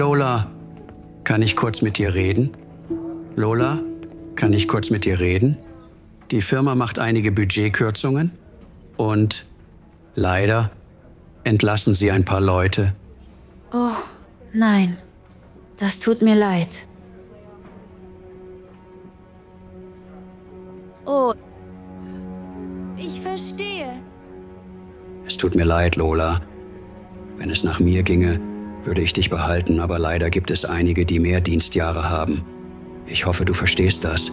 Lola, kann ich kurz mit dir reden? Lola, kann ich kurz mit dir reden? Die Firma macht einige Budgetkürzungen und leider entlassen sie ein paar Leute. Oh, nein. Das tut mir leid. Oh. Ich verstehe. Es tut mir leid, Lola. Wenn es nach mir ginge, würde ich dich behalten, aber leider gibt es einige, die mehr Dienstjahre haben. Ich hoffe, du verstehst das.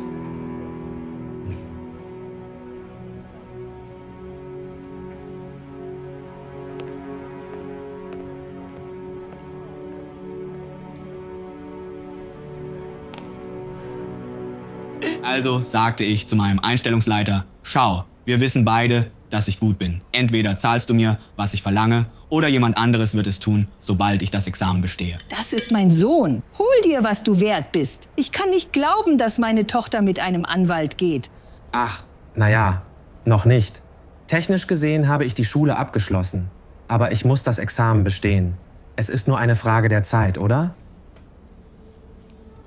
Also sagte ich zu meinem Einstellungsleiter, schau, wir wissen beide, dass ich gut bin. Entweder zahlst du mir, was ich verlange, oder jemand anderes wird es tun, sobald ich das Examen bestehe. Das ist mein Sohn. Hol dir, was du wert bist. Ich kann nicht glauben, dass meine Tochter mit einem Anwalt geht. Ach, naja, noch nicht. Technisch gesehen habe ich die Schule abgeschlossen. Aber ich muss das Examen bestehen. Es ist nur eine Frage der Zeit, oder?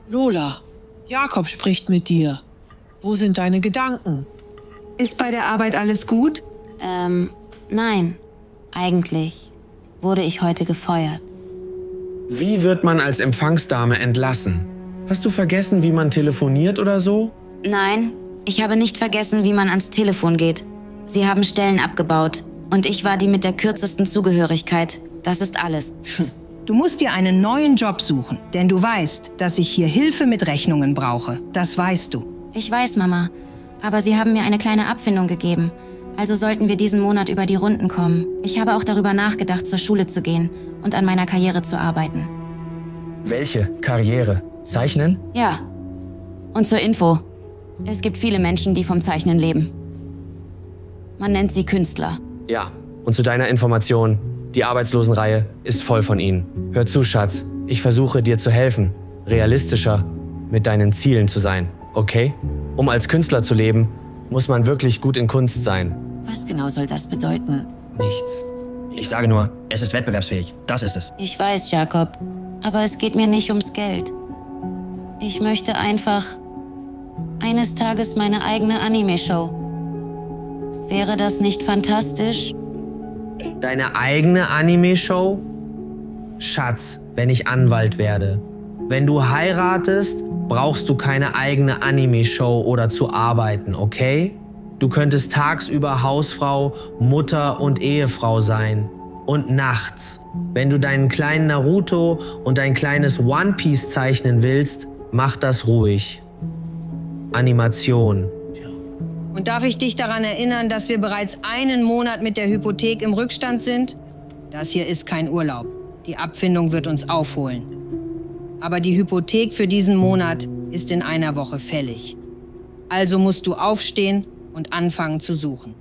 Lola, Jakob spricht mit dir. Wo sind deine Gedanken? Ist bei der Arbeit alles gut? Ähm, nein. Eigentlich wurde ich heute gefeuert. Wie wird man als Empfangsdame entlassen? Hast du vergessen, wie man telefoniert oder so? Nein, ich habe nicht vergessen, wie man ans Telefon geht. Sie haben Stellen abgebaut. Und ich war die mit der kürzesten Zugehörigkeit. Das ist alles. Du musst dir einen neuen Job suchen, denn du weißt, dass ich hier Hilfe mit Rechnungen brauche. Das weißt du. Ich weiß, Mama. Aber Sie haben mir eine kleine Abfindung gegeben. Also sollten wir diesen Monat über die Runden kommen. Ich habe auch darüber nachgedacht, zur Schule zu gehen und an meiner Karriere zu arbeiten. Welche Karriere? Zeichnen? Ja. Und zur Info. Es gibt viele Menschen, die vom Zeichnen leben. Man nennt sie Künstler. Ja. Und zu deiner Information, die Arbeitslosenreihe ist voll von ihnen. Hör zu, Schatz. Ich versuche dir zu helfen, realistischer mit deinen Zielen zu sein, okay? Um als Künstler zu leben, muss man wirklich gut in Kunst sein. Was genau soll das bedeuten? Nichts. Ich sage nur, es ist wettbewerbsfähig. Das ist es. Ich weiß, Jakob. Aber es geht mir nicht ums Geld. Ich möchte einfach eines Tages meine eigene Anime-Show. Wäre das nicht fantastisch? Deine eigene Anime-Show? Schatz, wenn ich Anwalt werde. Wenn du heiratest, brauchst du keine eigene Anime-Show oder zu arbeiten, okay? Du könntest tagsüber Hausfrau, Mutter und Ehefrau sein. Und nachts. Wenn du deinen kleinen Naruto und dein kleines One Piece zeichnen willst, mach das ruhig. Animation. Und darf ich dich daran erinnern, dass wir bereits einen Monat mit der Hypothek im Rückstand sind? Das hier ist kein Urlaub. Die Abfindung wird uns aufholen. Aber die Hypothek für diesen Monat ist in einer Woche fällig. Also musst du aufstehen und anfangen zu suchen.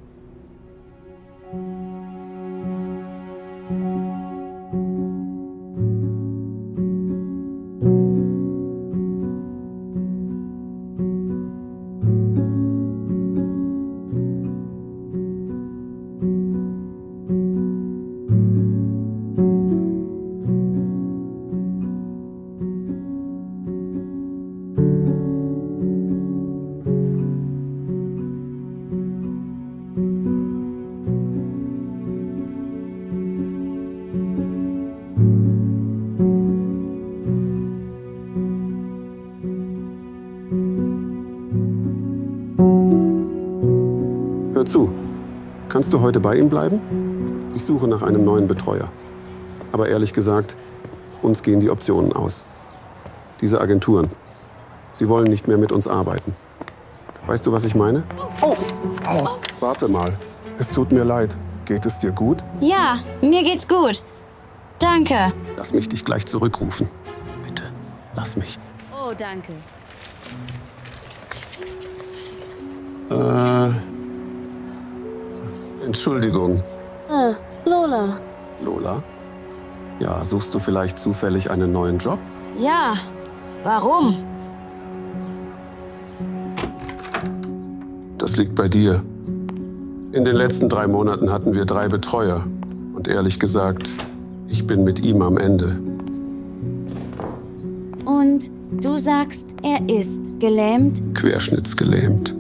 Kannst du heute bei ihm bleiben? Ich suche nach einem neuen Betreuer. Aber ehrlich gesagt, uns gehen die Optionen aus. Diese Agenturen, sie wollen nicht mehr mit uns arbeiten. Weißt du, was ich meine? Oh, oh. Warte mal. Es tut mir leid. Geht es dir gut? Ja, mir geht's gut. Danke. Lass mich dich gleich zurückrufen. Bitte, lass mich. Oh, danke. Entschuldigung, Äh, Lola. Lola. Ja, suchst du vielleicht zufällig einen neuen Job? Ja, warum? Das liegt bei dir. In den letzten drei Monaten hatten wir drei Betreuer. Und ehrlich gesagt, ich bin mit ihm am Ende. Und du sagst, er ist gelähmt? Querschnittsgelähmt.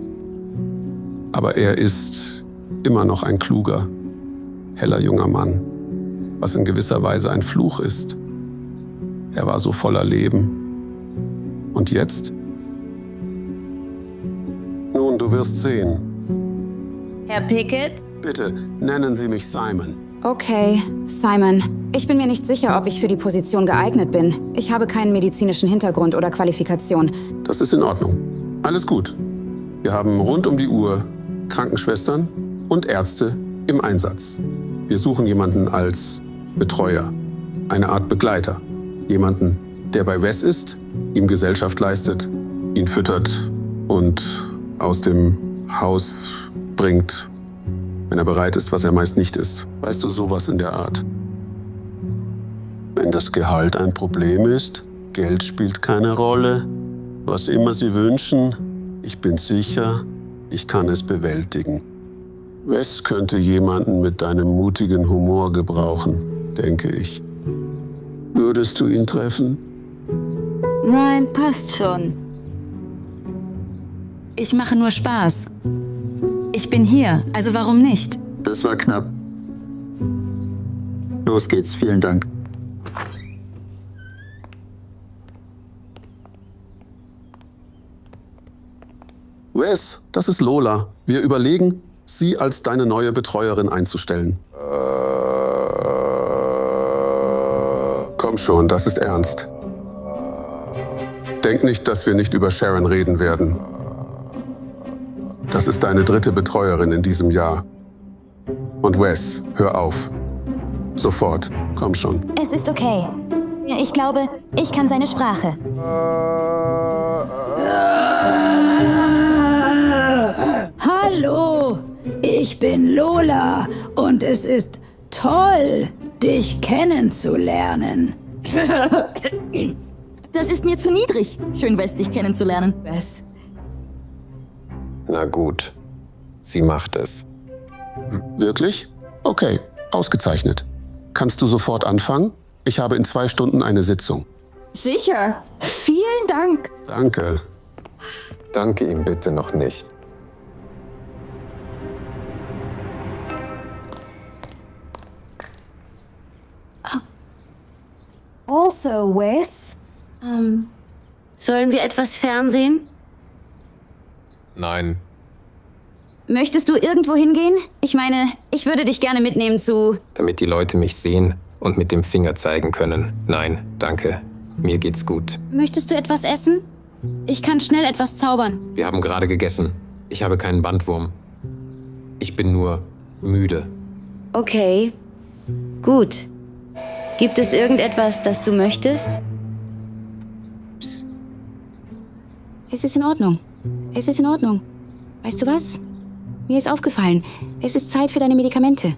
Aber er ist immer noch ein kluger, heller junger Mann, was in gewisser Weise ein Fluch ist. Er war so voller Leben. Und jetzt? Nun, du wirst sehen. Herr Pickett? Bitte, nennen Sie mich Simon. Okay, Simon. Ich bin mir nicht sicher, ob ich für die Position geeignet bin. Ich habe keinen medizinischen Hintergrund oder Qualifikation. Das ist in Ordnung. Alles gut. Wir haben rund um die Uhr Krankenschwestern und Ärzte im Einsatz. Wir suchen jemanden als Betreuer, eine Art Begleiter. Jemanden, der bei Wes ist, ihm Gesellschaft leistet, ihn füttert und aus dem Haus bringt, wenn er bereit ist, was er meist nicht ist. Weißt du, sowas in der Art. Wenn das Gehalt ein Problem ist, Geld spielt keine Rolle, was immer Sie wünschen, ich bin sicher, ich kann es bewältigen. Wes könnte jemanden mit deinem mutigen Humor gebrauchen, denke ich. Würdest du ihn treffen? Nein, passt schon. Ich mache nur Spaß. Ich bin hier, also warum nicht? Das war knapp. Los geht's, vielen Dank. Wes, das ist Lola. Wir überlegen, sie als deine neue Betreuerin einzustellen. Komm schon, das ist ernst. Denk nicht, dass wir nicht über Sharon reden werden. Das ist deine dritte Betreuerin in diesem Jahr. Und Wes, hör auf. Sofort, komm schon. Es ist okay. Ich glaube, ich kann seine Sprache. Ich bin Lola und es ist toll, dich kennenzulernen. Das ist mir zu niedrig, schön West dich kennenzulernen. Was? Na gut, sie macht es. Wirklich? Okay, ausgezeichnet. Kannst du sofort anfangen? Ich habe in zwei Stunden eine Sitzung. Sicher. Vielen Dank. Danke. Danke ihm bitte noch nicht. Also, Wes? Ähm, sollen wir etwas fernsehen? Nein. Möchtest du irgendwo hingehen? Ich meine, ich würde dich gerne mitnehmen zu. Damit die Leute mich sehen und mit dem Finger zeigen können. Nein, danke. Mir geht's gut. Möchtest du etwas essen? Ich kann schnell etwas zaubern. Wir haben gerade gegessen. Ich habe keinen Bandwurm. Ich bin nur müde. Okay. Gut. Gibt es irgendetwas, das du möchtest? Es ist in Ordnung. Es ist in Ordnung. Weißt du was? Mir ist aufgefallen, es ist Zeit für deine Medikamente.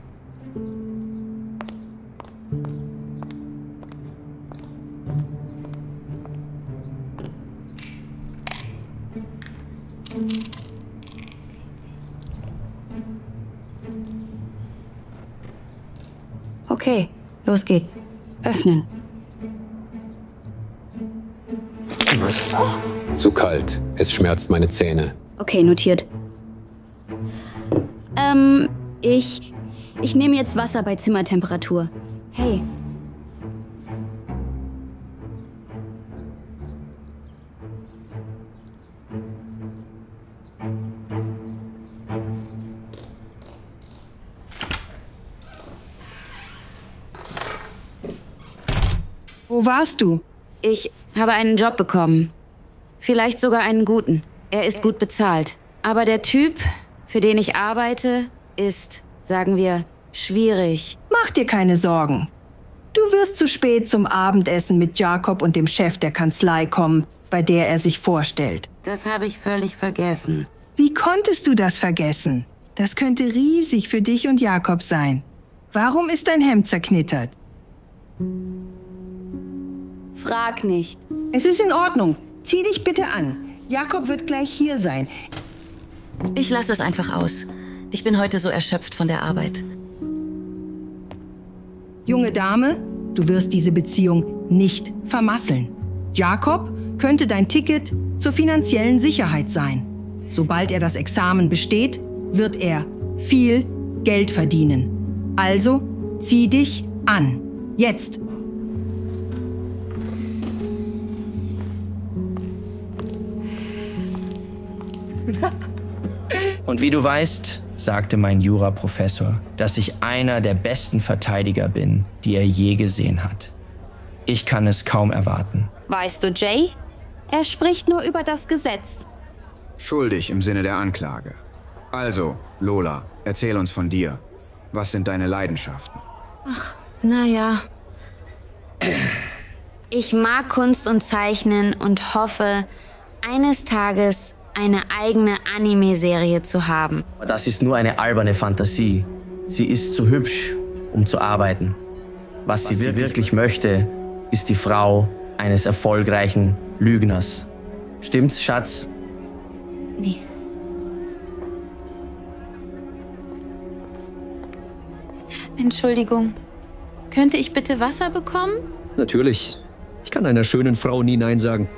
Okay, los geht's. Öffnen. Zu kalt. Es schmerzt meine Zähne. Okay, notiert. Ähm, ich. Ich nehme jetzt Wasser bei Zimmertemperatur. Hey. Wo warst du? Ich habe einen Job bekommen. Vielleicht sogar einen guten. Er ist gut bezahlt. Aber der Typ, für den ich arbeite, ist, sagen wir, schwierig. Mach dir keine Sorgen. Du wirst zu spät zum Abendessen mit Jakob und dem Chef der Kanzlei kommen, bei der er sich vorstellt. Das habe ich völlig vergessen. Wie konntest du das vergessen? Das könnte riesig für dich und Jakob sein. Warum ist dein Hemd zerknittert? Frag nicht. Es ist in Ordnung. Zieh dich bitte an. Jakob wird gleich hier sein. Ich lasse es einfach aus. Ich bin heute so erschöpft von der Arbeit. Junge Dame, du wirst diese Beziehung nicht vermasseln. Jakob könnte dein Ticket zur finanziellen Sicherheit sein. Sobald er das Examen besteht, wird er viel Geld verdienen. Also zieh dich an. Jetzt. Und wie du weißt, sagte mein Juraprofessor, dass ich einer der besten Verteidiger bin, die er je gesehen hat. Ich kann es kaum erwarten. Weißt du, Jay? Er spricht nur über das Gesetz. Schuldig im Sinne der Anklage. Also, Lola, erzähl uns von dir. Was sind deine Leidenschaften? Ach, naja. Ich mag Kunst und Zeichnen und hoffe, eines Tages eine eigene Anime-Serie zu haben. Das ist nur eine alberne Fantasie. Sie ist zu hübsch, um zu arbeiten. Was, sie wirklich möchte, ist die Frau eines erfolgreichen Lügners. Stimmt's, Schatz? Nee. Entschuldigung. Könnte ich bitte Wasser bekommen? Natürlich. Ich kann einer schönen Frau nie Nein sagen.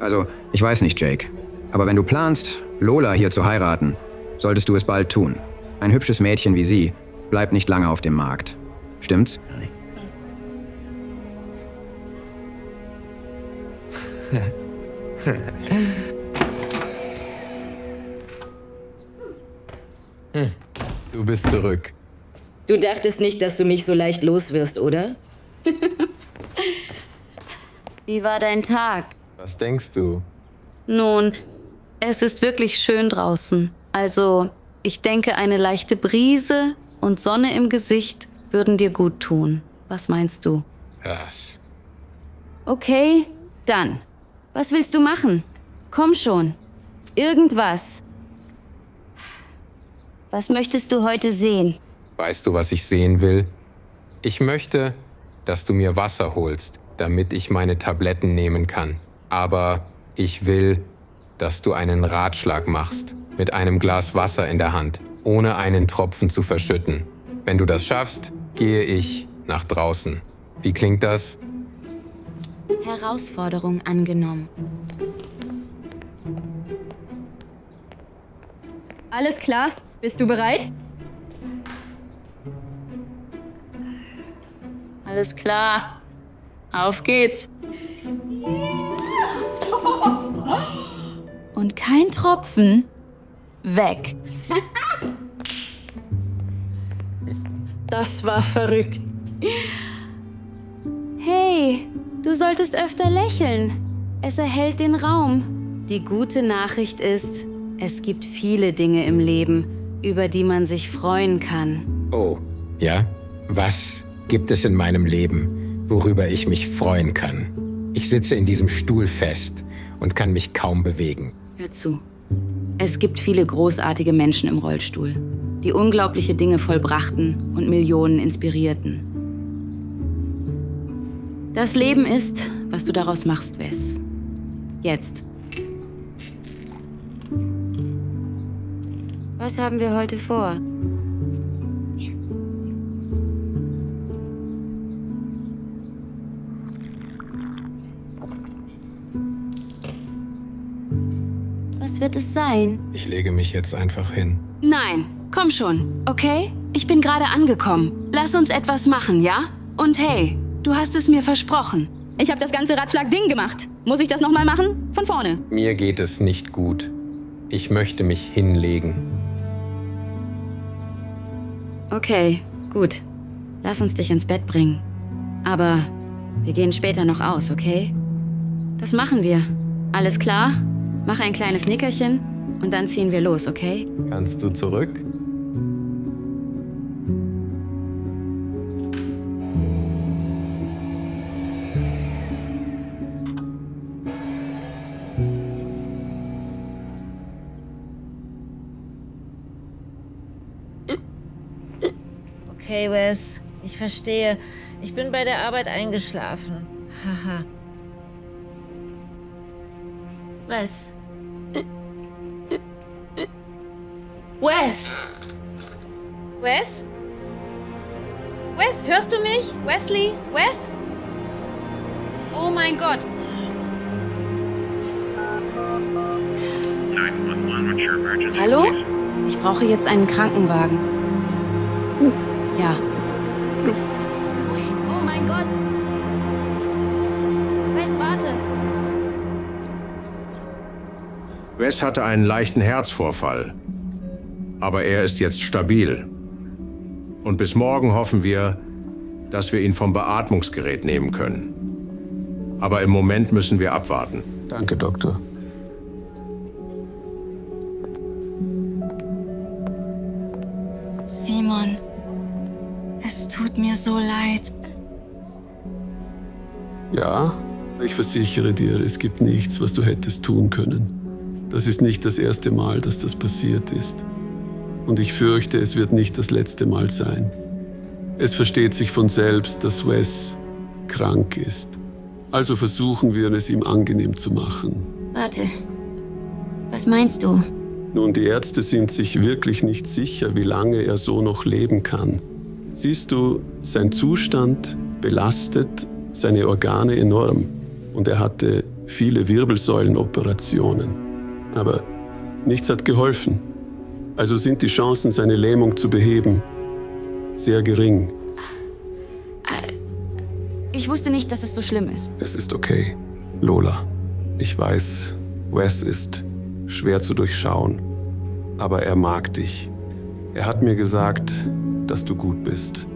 Also, ich weiß nicht, Jake. Aber wenn du planst, Lola hier zu heiraten, solltest du es bald tun. Ein hübsches Mädchen wie sie bleibt nicht lange auf dem Markt. Stimmt's? Hm. Du bist zurück. Du dachtest nicht, dass du mich so leicht los wirst, oder? Wie war dein Tag? Was denkst du? Nun, es ist wirklich schön draußen. Also, ich denke, eine leichte Brise und Sonne im Gesicht würden dir gut tun. Was meinst du? Was? Okay, dann. Was willst du machen? Komm schon. Irgendwas. Was möchtest du heute sehen? Weißt du, was ich sehen will? Ich möchte, dass du mir Wasser holst, damit ich meine Tabletten nehmen kann. Aber ich will, dass du einen Ratschlag machst, mit einem Glas Wasser in der Hand, ohne einen Tropfen zu verschütten. Wenn du das schaffst, gehe ich nach draußen. Wie klingt das? Herausforderung angenommen. Alles klar? Bist du bereit? Alles klar. Auf geht's. Kein Tropfen. Weg. Das war verrückt. Hey, du solltest öfter lächeln. Es erhält den Raum. Die gute Nachricht ist, es gibt viele Dinge im Leben, über die man sich freuen kann. Oh, ja? Was gibt es in meinem Leben, worüber ich mich freuen kann? Ich sitze in diesem Stuhl fest und kann mich kaum bewegen. Hör zu. Es gibt viele großartige Menschen im Rollstuhl, die unglaubliche Dinge vollbrachten und Millionen inspirierten. Das Leben ist, was du daraus machst, Wes. Jetzt. Was haben wir heute vor? Was wird es sein? Ich lege mich jetzt einfach hin. Nein, komm schon, okay? Ich bin gerade angekommen. Lass uns etwas machen, ja? Und hey, du hast es mir versprochen. Ich habe das ganze Ratschlag-Ding gemacht. Muss ich das nochmal machen? Von vorne. Mir geht es nicht gut. Ich möchte mich hinlegen. Okay, gut. Lass uns dich ins Bett bringen. Aber wir gehen später noch aus, okay? Das machen wir. Alles klar? Mach ein kleines Nickerchen und dann ziehen wir los, okay? Kannst du zurück? Okay, Wes, ich verstehe. Ich bin bei der Arbeit eingeschlafen. Haha. Wes. Wes! Wes? Wes, hörst du mich? Wesley? Wes? Oh mein Gott. Hallo? Ich brauche jetzt einen Krankenwagen. Ja. Oh mein Gott. Wes, warte. Wes hatte einen leichten Herzvorfall. Aber er ist jetzt stabil. Und bis morgen hoffen wir, dass wir ihn vom Beatmungsgerät nehmen können. Aber im Moment müssen wir abwarten. Danke, Doktor. Simon, es tut mir so leid. Ja, ich versichere dir, es gibt nichts, was du hättest tun können. Das ist nicht das erste Mal, dass das passiert ist. Und ich fürchte, es wird nicht das letzte Mal sein. Es versteht sich von selbst, dass Wes krank ist. Also versuchen wir es ihm angenehm zu machen. Warte. Was meinst du? Nun, die Ärzte sind sich wirklich nicht sicher, wie lange er so noch leben kann. Siehst du, sein Zustand belastet seine Organe enorm und er hatte viele Wirbelsäulenoperationen. Aber nichts hat geholfen. Also sind die Chancen, seine Lähmung zu beheben, sehr gering. Ich wusste nicht, dass es so schlimm ist. Es ist okay, Lola. Ich weiß, Wes ist schwer zu durchschauen, aber er mag dich. Er hat mir gesagt, dass du gut bist.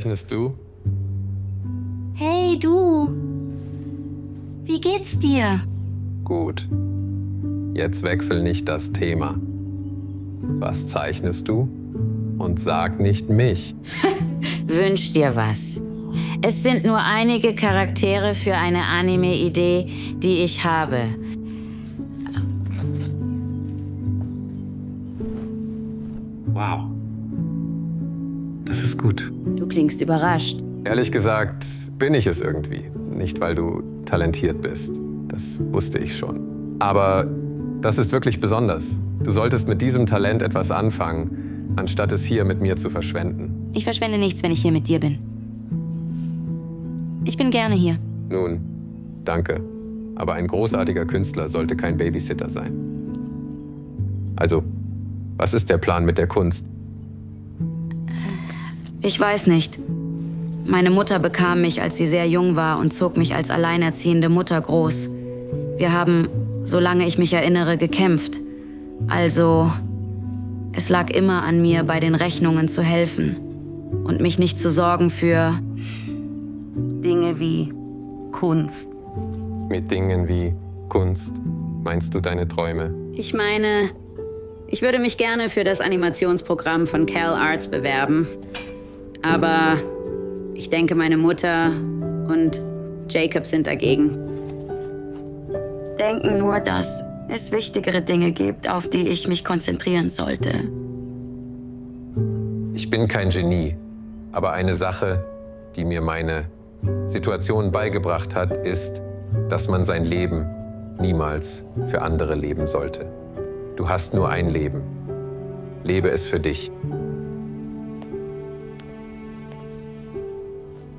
Zeichnest du? Hey, du. Wie geht's dir? Gut. Jetzt wechsel nicht das Thema. Was zeichnest du? Und sag nicht mich. Wünsch dir was. Es sind nur einige Charaktere für eine Anime-Idee, die ich habe. Das ist gut. Du klingst überrascht. Ehrlich gesagt bin ich es irgendwie. Nicht, weil du talentiert bist. Das wusste ich schon. Aber das ist wirklich besonders. Du solltest mit diesem Talent etwas anfangen, anstatt es hier mit mir zu verschwenden. Ich verschwende nichts, wenn ich hier mit dir bin. Ich bin gerne hier. Nun, danke. Aber ein großartiger Künstler sollte kein Babysitter sein. Also, was ist der Plan mit der Kunst? Ich weiß nicht. Meine Mutter bekam mich, als sie sehr jung war und zog mich als alleinerziehende Mutter groß. Wir haben, solange ich mich erinnere, gekämpft. Also, es lag immer an mir, bei den Rechnungen zu helfen und mich nicht zu sorgen für Dinge wie Kunst. Mit Dingen wie Kunst meinst du deine Träume? Ich meine, ich würde mich gerne für das Animationsprogramm von Cal Arts bewerben. Aber ich denke, meine Mutter und Jacob sind dagegen. Denken nur, dass es wichtigere Dinge gibt, auf die ich mich konzentrieren sollte. Ich bin kein Genie, aber eine Sache, die mir meine Situation beigebracht hat, ist, dass man sein Leben niemals für andere leben sollte. Du hast nur ein Leben. Lebe es für dich.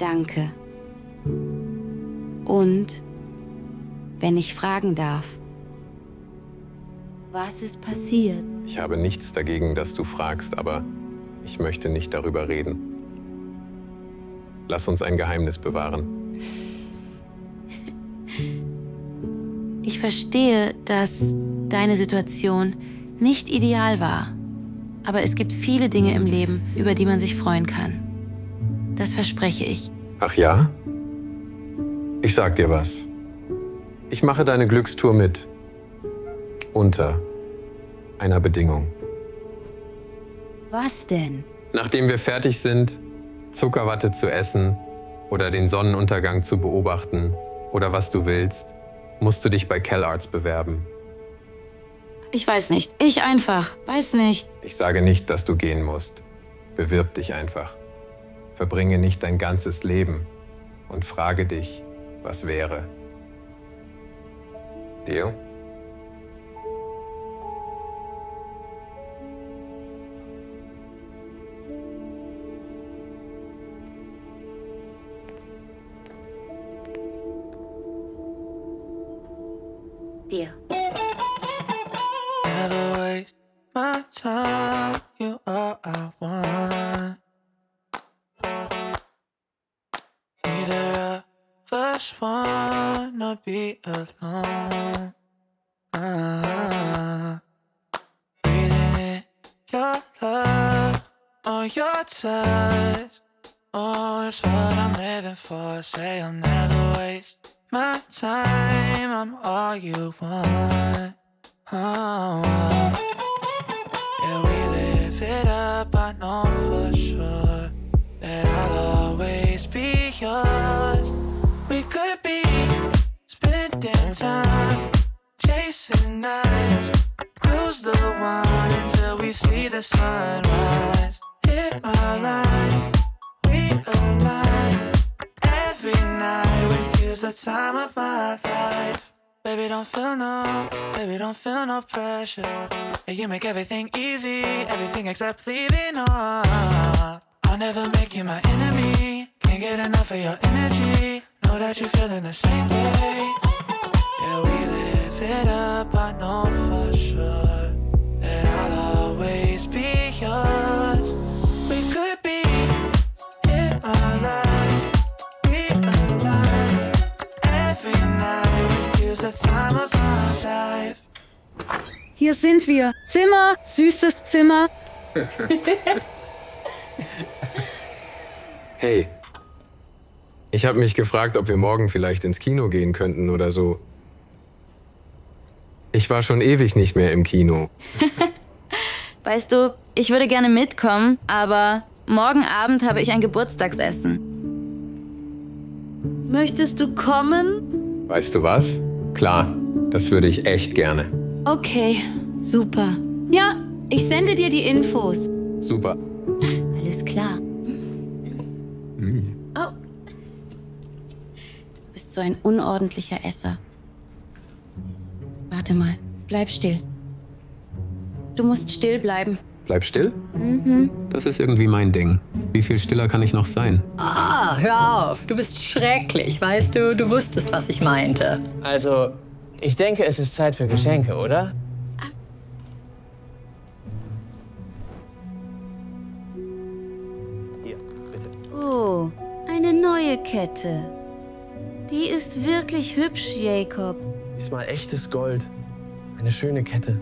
Danke. Und, wenn ich fragen darf, was ist passiert? Ich habe nichts dagegen, dass du fragst, aber ich möchte nicht darüber reden. Lass uns ein Geheimnis bewahren. Ich verstehe, dass deine Situation nicht ideal war. Aber es gibt viele Dinge im Leben, über die man sich freuen kann. Das verspreche ich. Ach ja? Ich sag dir was. Ich mache deine Glückstour mit. Unter einer Bedingung. Was denn? Nachdem wir fertig sind, Zuckerwatte zu essen oder den Sonnenuntergang zu beobachten oder was du willst, musst du dich bei CalArts bewerben. Ich weiß nicht. Ich einfach. Weiß nicht. Ich sage nicht, dass du gehen musst. Bewirb dich einfach. Verbringe nicht dein ganzes Leben und frage dich, was wäre. Deal? Baby, don't feel no, baby, don't feel no pressure. Yeah, you make everything easy, everything except leaving on. I'll never make you my enemy. Can't get enough of your energy. Know that you're feeling the same way. Yeah, we live it up, I know for sure that I'll always be yours. Hier sind wir. Zimmer, süßes Zimmer. Hey. Ich habe mich gefragt, ob wir morgen vielleicht ins Kino gehen könnten oder so. Ich war schon ewig nicht mehr im Kino. Weißt du, ich würde gerne mitkommen, aber morgen Abend habe ich ein Geburtstagsessen. Möchtest du kommen? Weißt du was? Klar, das würde ich echt gerne. Okay, super. Ja, ich sende dir die Infos. Super. Alles klar. Hm. Oh. Du bist so ein unordentlicher Esser. Warte mal, bleib still. Du musst still bleiben. Bleib still? Mhm. Das ist irgendwie mein Ding. Wie viel stiller kann ich noch sein? Ah, hör auf. Du bist schrecklich, weißt du? Du wusstest, was ich meinte. Also, ich denke, es ist Zeit für Geschenke, oder? Hier, bitte. Oh, eine neue Kette. Die ist wirklich hübsch, Jacob. Diesmal echtes Gold. Eine schöne Kette.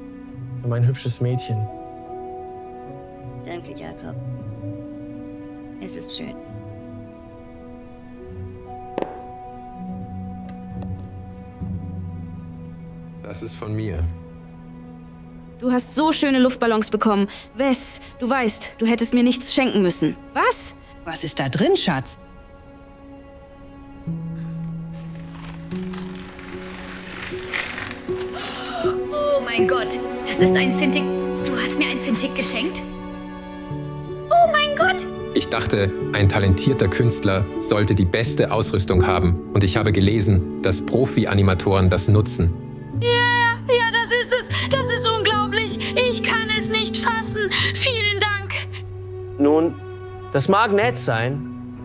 Für mein hübsches Mädchen. Danke, Jakob. Es ist schön. Das ist von mir. Du hast so schöne Luftballons bekommen. Wes, du weißt, du hättest mir nichts schenken müssen. Was? Was ist da drin, Schatz? Oh mein Gott, das ist ein Zintik. Du hast mir ein Zintik geschenkt? Oh mein Gott! Ich dachte, ein talentierter Künstler sollte die beste Ausrüstung haben. Und ich habe gelesen, dass Profi-Animatoren das nutzen. Ja, ja, das ist es. Das ist unglaublich. Ich kann es nicht fassen. Vielen Dank. Nun, das mag nett sein,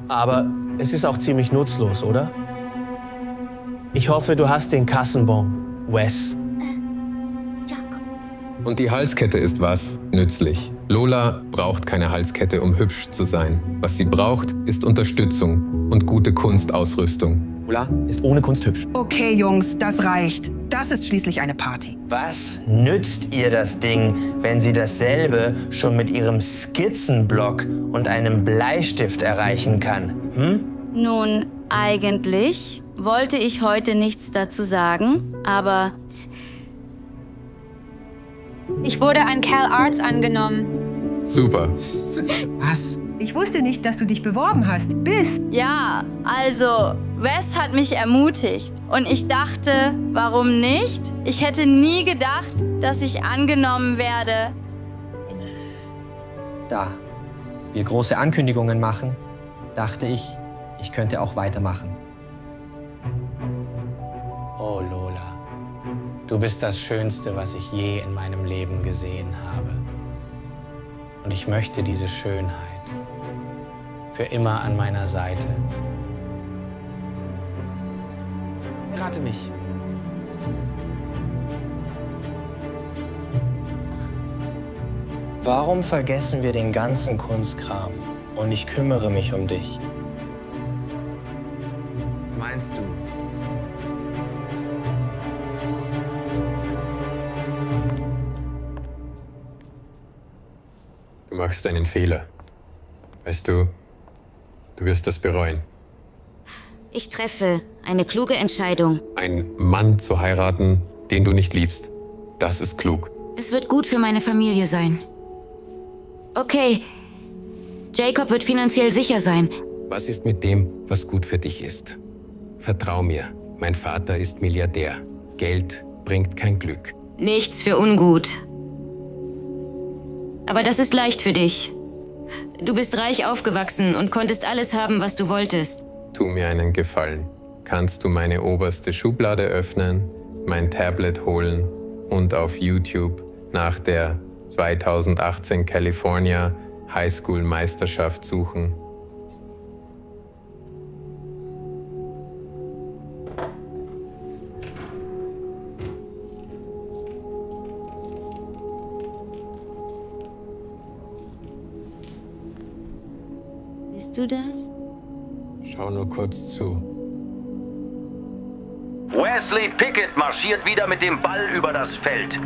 aber es ist auch ziemlich nutzlos, oder? Ich hoffe, du hast den Kassenbon, Wes. Und die Halskette ist was? Nützlich. Lola braucht keine Halskette, um hübsch zu sein. Was sie braucht, ist Unterstützung und gute Kunstausrüstung. Lola ist ohne Kunst hübsch. Okay, Jungs, das reicht. Das ist schließlich eine Party. Was nützt ihr das Ding, wenn sie dasselbe schon mit ihrem Skizzenblock und einem Bleistift erreichen kann? Hm? Nun, eigentlich wollte ich heute nichts dazu sagen, aber Ich wurde an Cal Arts angenommen. Super. Was? Ich wusste nicht, dass du dich beworben hast. Bis. Ja, also, Wes hat mich ermutigt. Und ich dachte, warum nicht? Ich hätte nie gedacht, dass ich angenommen werde. Da wir große Ankündigungen machen, dachte ich, ich könnte auch weitermachen. Oh Lola, du bist das Schönste, was ich je in meinem Leben gesehen habe. Und ich möchte diese Schönheit für immer an meiner Seite. Rate mich. Warum vergessen wir den ganzen Kunstkram und ich kümmere mich um dich? Was meinst du? Machst einen Fehler. Weißt du, du wirst das bereuen. Ich treffe eine kluge Entscheidung. Einen Mann zu heiraten, den du nicht liebst, das ist klug. Es wird gut für meine Familie sein. Okay, Jacob wird finanziell sicher sein. Was ist mit dem, was gut für dich ist? Vertrau mir, mein Vater ist Milliardär. Geld bringt kein Glück. Nichts für ungut. Aber das ist leicht für dich. Du bist reich aufgewachsen und konntest alles haben, was du wolltest. Tu mir einen Gefallen. Kannst du meine oberste Schublade öffnen, mein Tablet holen und auf YouTube nach der 2018 California Highschool Meisterschaft suchen? Du das? Schau nur kurz zu. Wesley Pickett marschiert wieder mit dem Ball über das Feld.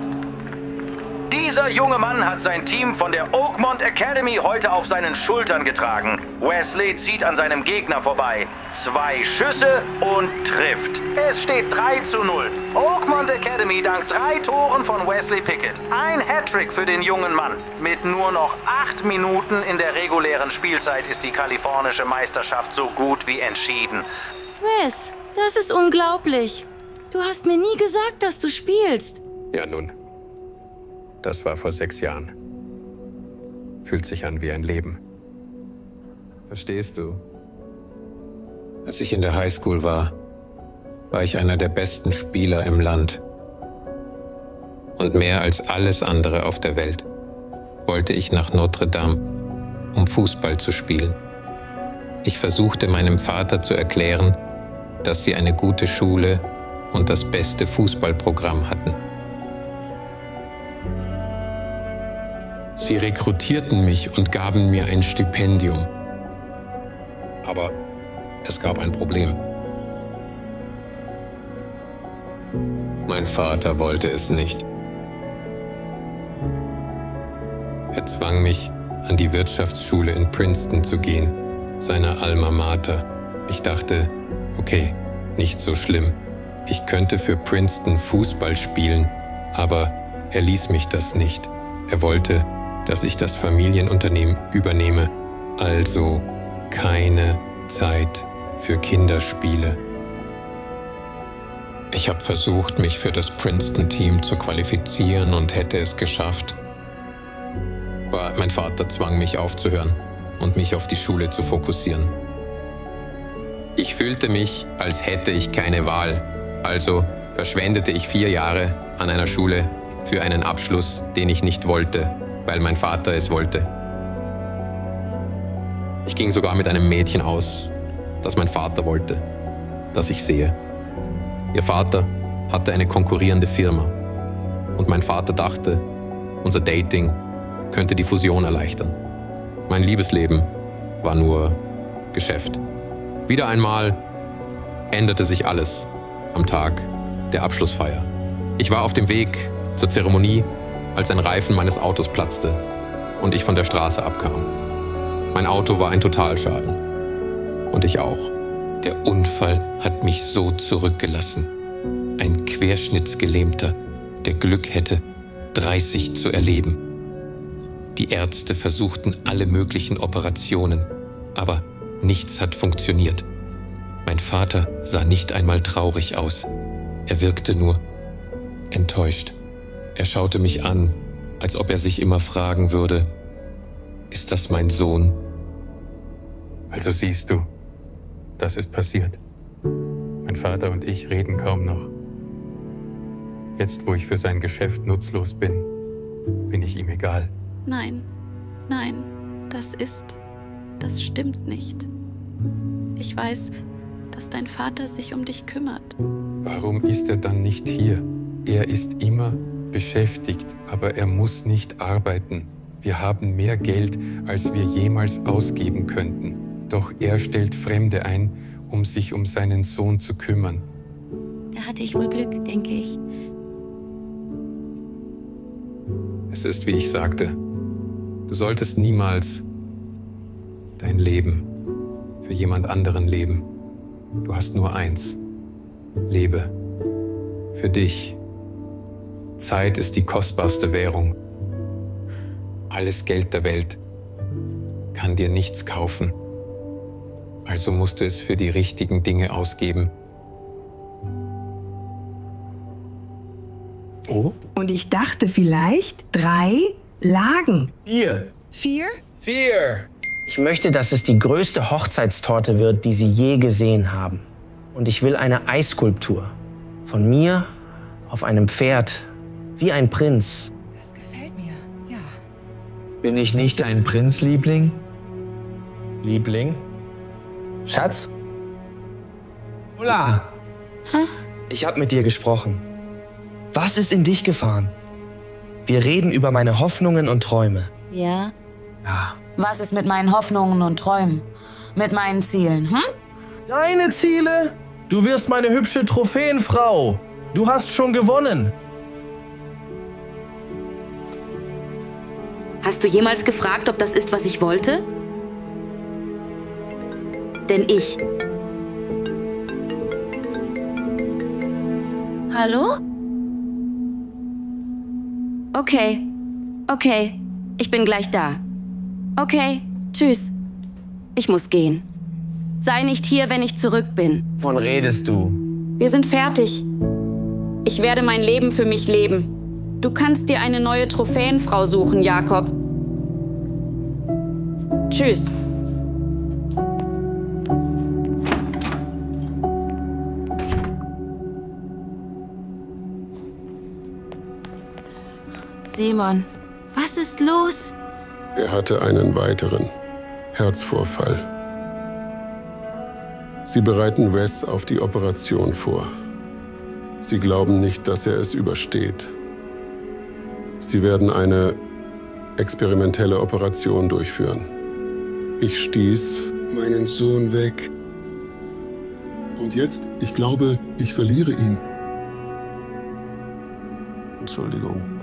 Dieser junge Mann hat sein Team von der Oakmont Academy heute auf seinen Schultern getragen. Wesley zieht an seinem Gegner vorbei. Zwei Schüsse und trifft. Es steht 3 zu 0. Oakmont Academy dank drei Toren von Wesley Pickett. Ein Hattrick für den jungen Mann. Mit nur noch acht Minuten in der regulären Spielzeit ist die kalifornische Meisterschaft so gut wie entschieden. Wes, das ist unglaublich. Du hast mir nie gesagt, dass du spielst. Ja nun, das war vor sechs Jahren. Fühlt sich an wie ein Leben. Verstehst du? Als ich in der Highschool war, war ich einer der besten Spieler im Land. Und mehr als alles andere auf der Welt wollte ich nach Notre Dame, um Fußball zu spielen. Ich versuchte meinem Vater zu erklären, dass sie eine gute Schule und das beste Fußballprogramm hatten. Sie rekrutierten mich und gaben mir ein Stipendium. Aber es gab ein Problem. Mein Vater wollte es nicht. Er zwang mich, an die Wirtschaftsschule in Princeton zu gehen, seiner Alma Mater. Ich dachte, okay, nicht so schlimm. Ich könnte für Princeton Fußball spielen, aber er ließ mich das nicht. Er wollte, dass ich das Familienunternehmen übernehme, also keine Zeit für Kinderspiele. Ich habe versucht, mich für das Princeton-Team zu qualifizieren und hätte es geschafft. Aber mein Vater zwang mich aufzuhören und mich auf die Schule zu fokussieren. Ich fühlte mich, als hätte ich keine Wahl, also verschwendete ich vier Jahre an einer Schule für einen Abschluss, den ich nicht wollte weil mein Vater es wollte. Ich ging sogar mit einem Mädchen aus, das mein Vater wollte, das ich sehe. Ihr Vater hatte eine konkurrierende Firma und mein Vater dachte, unser Dating könnte die Fusion erleichtern. Mein Liebesleben war nur Geschäft. Wieder einmal änderte sich alles am Tag der Abschlussfeier. Ich war auf dem Weg zur Zeremonie als ein Reifen meines Autos platzte und ich von der Straße abkam. Mein Auto war ein Totalschaden. Und ich auch. Der Unfall hat mich so zurückgelassen. Ein Querschnittsgelähmter, der Glück hätte, 30 zu erleben. Die Ärzte versuchten alle möglichen Operationen, aber nichts hat funktioniert. Mein Vater sah nicht einmal traurig aus. Er wirkte nur enttäuscht. Er schaute mich an, als ob er sich immer fragen würde, ist das mein Sohn? Also siehst du, das ist passiert. Mein Vater und ich reden kaum noch. Jetzt, wo ich für sein Geschäft nutzlos bin, bin ich ihm egal. Nein, nein, das ist, das stimmt nicht. Ich weiß, dass dein Vater sich um dich kümmert. Warum ist er dann nicht hier? Er ist immer beschäftigt, aber er muss nicht arbeiten. Wir haben mehr Geld, als wir jemals ausgeben könnten. Doch er stellt Fremde ein, um sich um seinen Sohn zu kümmern. Da hatte ich wohl Glück, denke ich. Es ist, wie ich sagte, du solltest niemals dein Leben für jemand anderen leben. Du hast nur eins. Lebe. Für dich. Zeit ist die kostbarste Währung. Alles Geld der Welt kann dir nichts kaufen. Also musst du es für die richtigen Dinge ausgeben. Oh. Und ich dachte vielleicht drei Lagen. Vier. Vier? Vier. Ich möchte, dass es die größte Hochzeitstorte wird, die Sie je gesehen haben. Und ich will eine Eisskulptur. Von mir auf einem Pferd, wie ein Prinz. Das gefällt mir, ja. Bin ich nicht ein Prinz, Liebling? Liebling? Schatz? Hola! Ich hab mit dir gesprochen. Was ist in dich gefahren? Wir reden über meine Hoffnungen und Träume. Ja? Ja. Was ist mit meinen Hoffnungen und Träumen? Mit meinen Zielen, hm? Deine Ziele? Du wirst meine hübsche Trophäenfrau. Du hast schon gewonnen. Hast du jemals gefragt, ob das ist, was ich wollte? Denn ich. Hallo? Okay. Okay. Ich bin gleich da. Okay. Tschüss. Ich muss gehen. Sei nicht hier, wenn ich zurück bin. Wovon redest du? Wir sind fertig. Ich werde mein Leben für mich leben. Du kannst dir eine neue Trophäenfrau suchen, Jakob. Tschüss. Simon, was ist los? Er hatte einen weiteren Herzvorfall. Sie bereiten Wes auf die Operation vor. Sie glauben nicht, dass er es übersteht. Sie werden eine experimentelle Operation durchführen. Ich stieß meinen Sohn weg. Und jetzt, ich glaube, ich verliere ihn. Entschuldigung.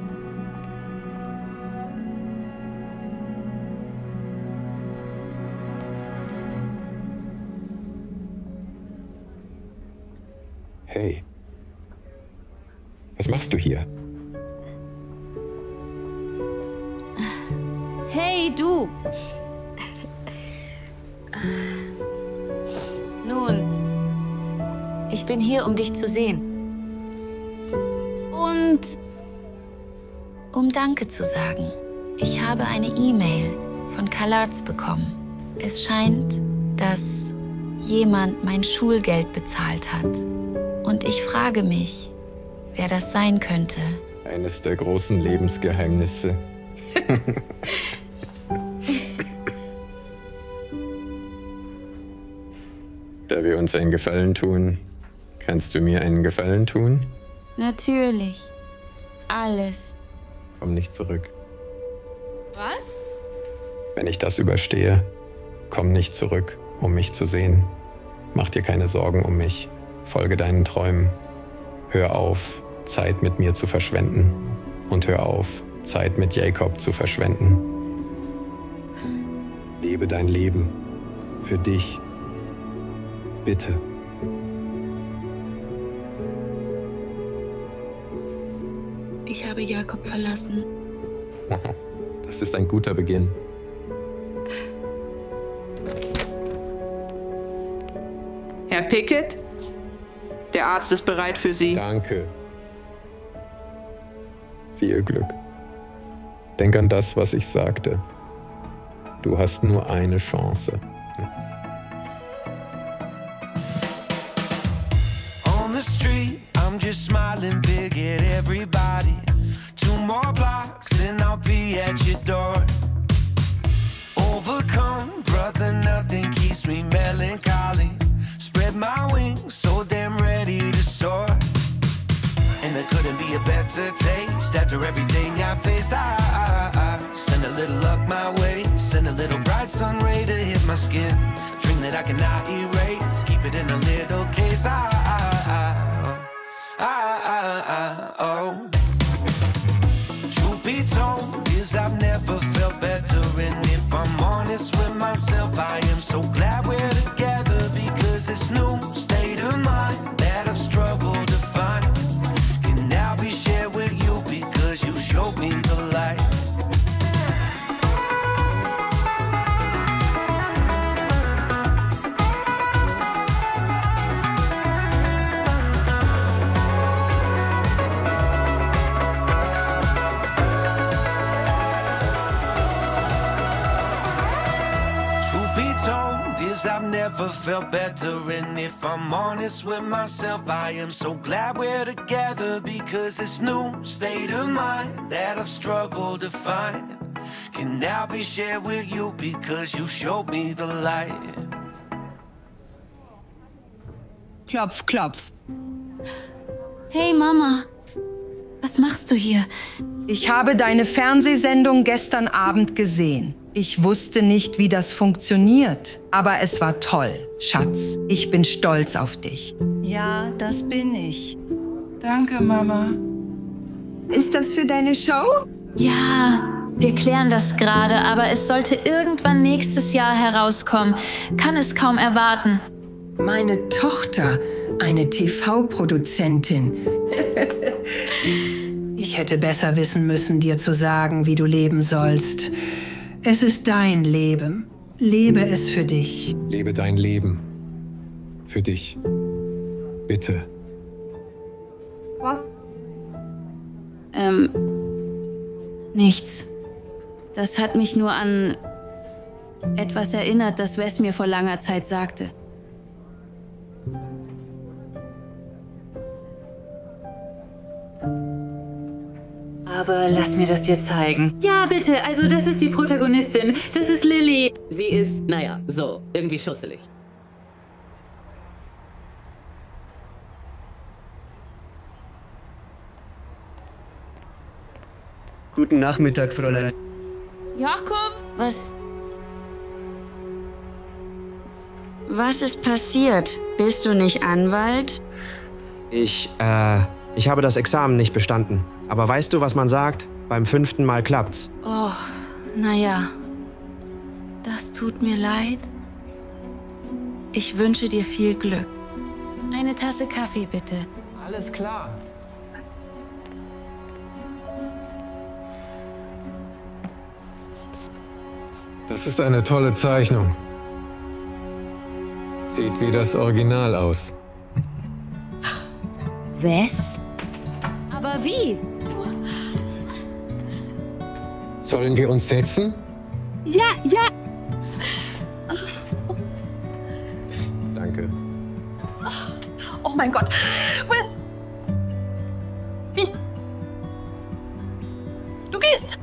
Machst du hier? Hey, du! Nun, ich bin hier, um dich zu sehen. Und um Danke zu sagen. Ich habe eine E-Mail von Kalarz bekommen. Es scheint, dass jemand mein Schulgeld bezahlt hat. Und ich frage mich, wer das sein könnte. Eines der großen Lebensgeheimnisse. da wir uns einen Gefallen tun, kannst du mir einen Gefallen tun? Natürlich. Alles. Komm nicht zurück. Was? Wenn ich das überstehe, komm nicht zurück, um mich zu sehen. Mach dir keine Sorgen um mich. Folge deinen Träumen. Hör auf, Zeit mit mir zu verschwenden. Und hör auf, Zeit mit Jacob zu verschwenden. Lebe dein Leben. Für dich. Bitte. Ich habe Jakob verlassen. Das ist ein guter Beginn. Herr Pickett, der Arzt ist bereit für Sie. Danke. Viel Glück. Denk an das, was ich sagte. Du hast nur eine Chance. After everything I faced. I, I, I send a little luck my way, send a little bright sun ray to hit my skin. Dream that I cannot erase, keep it in a little case. I, I, I, oh. I, I, I, oh. Truth be told, is I've never felt better. And if I'm honest with myself, I am so glad never felt better. And if I'm honest with myself, I am so glad we're together because this new state of mind that I've struggled to find can now be shared with you because you showed me the light. Klopf, klopf. Hey Mama, was machst du hier? Ich habe deine Fernsehsendung gestern Abend gesehen. Ich wusste nicht, wie das funktioniert, aber es war toll, Schatz. Ich bin stolz auf dich. Ja, das bin ich. Danke, Mama. Ist das für deine Show? Ja, wir klären das gerade, aber es sollte irgendwann nächstes Jahr herauskommen. Kann es kaum erwarten. Meine Tochter, eine TV-Produzentin. Ich hätte besser wissen müssen, dir zu sagen, wie du leben sollst. Es ist dein Leben. Lebe es für dich. Lebe dein Leben. Für dich. Bitte. Was? Ähm, nichts. Das hat mich nur an etwas erinnert, das Wes mir vor langer Zeit sagte. Aber lass mir das dir zeigen. Ja, bitte. Also, das ist die Protagonistin. Das ist Lilly. Sie ist, naja, so, irgendwie schusselig. Guten Nachmittag, Fräulein. Jakob? Was? Was ist passiert? Bist du nicht Anwalt? Ich, äh, ich habe das Examen nicht bestanden. Aber weißt du, was man sagt? Beim fünften Mal klappt's. Oh, naja. Das tut mir leid. Ich wünsche dir viel Glück. Eine Tasse Kaffee, bitte. Alles klar. Das ist eine tolle Zeichnung. Sieht wie das Original aus. Wes? Aber wie? Sollen wir uns setzen? Ja, ja. Danke. Oh mein Gott. Wes? Wie? Du gehst?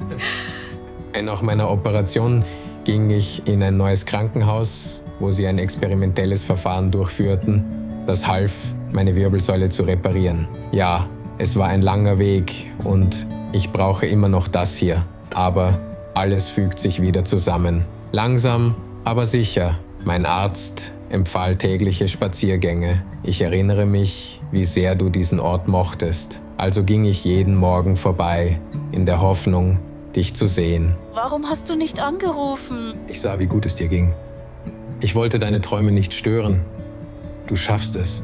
Nach meiner Operation ging ich in ein neues Krankenhaus, wo sie ein experimentelles Verfahren durchführten, das half, meine Wirbelsäule zu reparieren. Ja, es war ein langer Weg und ich brauche immer noch das hier. Aber alles fügt sich wieder zusammen. Langsam, aber sicher. Mein Arzt empfahl tägliche Spaziergänge. Ich erinnere mich, wie sehr du diesen Ort mochtest. Also ging ich jeden Morgen vorbei, in der Hoffnung, dich zu sehen. Warum hast du nicht angerufen? Ich sah, wie gut es dir ging. Ich wollte deine Träume nicht stören. Du schaffst es.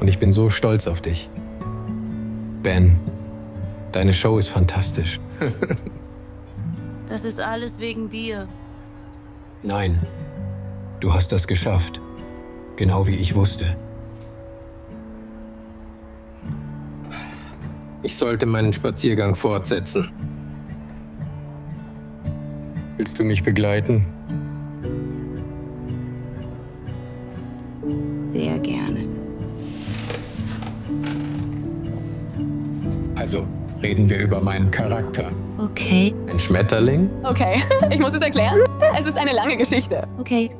Und ich bin so stolz auf dich. Ben, deine Show ist fantastisch. Das ist alles wegen dir. Nein, du hast das geschafft. Genau wie ich wusste. Ich sollte meinen Spaziergang fortsetzen. Willst du mich begleiten? Sehr gerne. Also, reden wir über meinen Charakter. Okay. Ein Schmetterling? Okay, ich muss es erklären. Es ist eine lange Geschichte. Okay.